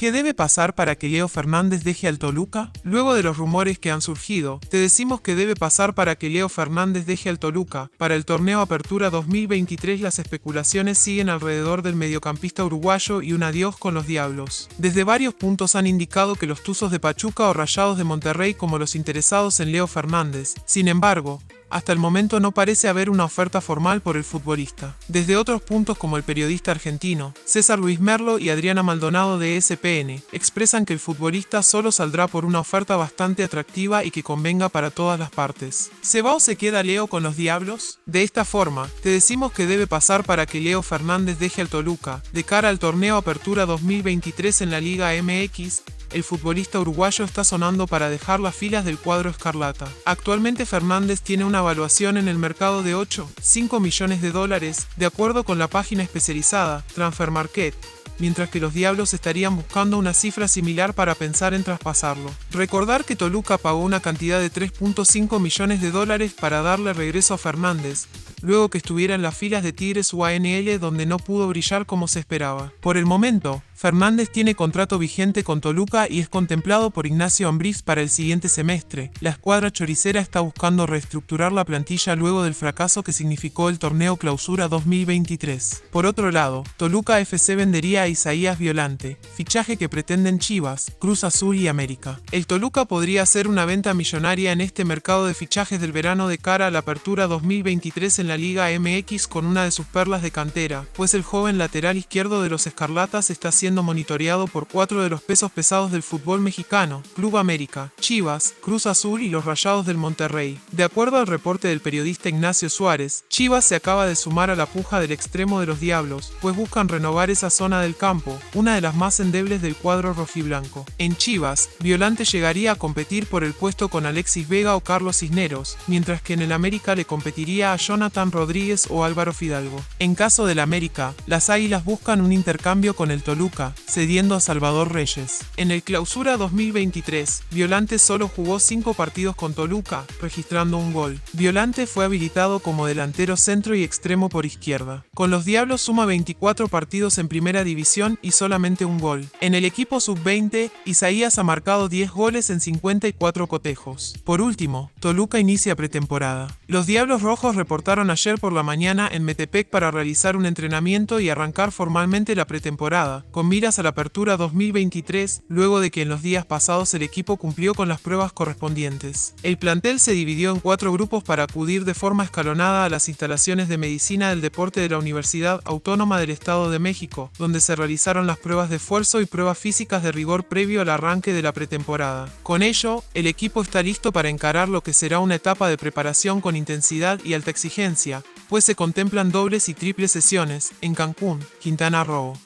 ¿Qué debe pasar para que Leo Fernández deje al Toluca? Luego de los rumores que han surgido, te decimos que debe pasar para que Leo Fernández deje al Toluca. Para el torneo Apertura 2023 las especulaciones siguen alrededor del mediocampista uruguayo y un adiós con los Diablos. Desde varios puntos han indicado que los Tuzos de Pachuca o Rayados de Monterrey como los interesados en Leo Fernández. Sin embargo, hasta el momento no parece haber una oferta formal por el futbolista. Desde otros puntos como el periodista argentino, César Luis Merlo y Adriana Maldonado de SPN, expresan que el futbolista solo saldrá por una oferta bastante atractiva y que convenga para todas las partes. ¿Se va o se queda Leo con los Diablos? De esta forma, te decimos que debe pasar para que Leo Fernández deje al Toluca, de cara al torneo Apertura 2023 en la Liga MX, el futbolista uruguayo está sonando para dejar las filas del cuadro escarlata. Actualmente Fernández tiene una evaluación en el mercado de 8,5 millones de dólares, de acuerdo con la página especializada Transfer Market, mientras que los Diablos estarían buscando una cifra similar para pensar en traspasarlo. Recordar que Toluca pagó una cantidad de 3.5 millones de dólares para darle regreso a Fernández, luego que estuviera en las filas de Tigres UANL donde no pudo brillar como se esperaba. Por el momento, Fernández tiene contrato vigente con Toluca y es contemplado por Ignacio Ambriz para el siguiente semestre. La escuadra choricera está buscando reestructurar la plantilla luego del fracaso que significó el torneo Clausura 2023. Por otro lado, Toluca FC vendería a Isaías Violante, fichaje que pretenden Chivas, Cruz Azul y América. El Toluca podría hacer una venta millonaria en este mercado de fichajes del verano de cara a la apertura 2023 en la Liga MX con una de sus perlas de cantera, pues el joven lateral izquierdo de los Escarlatas está siendo monitoreado por cuatro de los pesos pesados del fútbol mexicano, Club América, Chivas, Cruz Azul y los Rayados del Monterrey. De acuerdo al reporte del periodista Ignacio Suárez, Chivas se acaba de sumar a la puja del extremo de los Diablos, pues buscan renovar esa zona del campo, una de las más endebles del cuadro rojiblanco. En Chivas, Violante llegaría a competir por el puesto con Alexis Vega o Carlos Cisneros, mientras que en el América le competiría a Jonathan Rodríguez o Álvaro Fidalgo. En caso del América, las Águilas buscan un intercambio con el Toluca, cediendo a Salvador Reyes. En el Clausura 2023, Violante solo jugó 5 partidos con Toluca, registrando un gol. Violante fue habilitado como delantero centro y extremo por izquierda. Con los Diablos suma 24 partidos en primera división y solamente un gol. En el equipo sub-20, Isaías ha marcado 10 goles en 54 cotejos. Por último, Toluca inicia pretemporada. Los Diablos Rojos reportaron ayer por la mañana en Metepec para realizar un entrenamiento y arrancar formalmente la pretemporada, con miras a la apertura 2023, luego de que en los días pasados el equipo cumplió con las pruebas correspondientes. El plantel se dividió en cuatro grupos para acudir de forma escalonada a las instalaciones de medicina del deporte de la Universidad Autónoma del Estado de México, donde se realizaron las pruebas de esfuerzo y pruebas físicas de rigor previo al arranque de la pretemporada. Con ello, el equipo está listo para encarar lo que será una etapa de preparación con intensidad y alta exigencia, pues se contemplan dobles y triples sesiones en Cancún, Quintana Roo.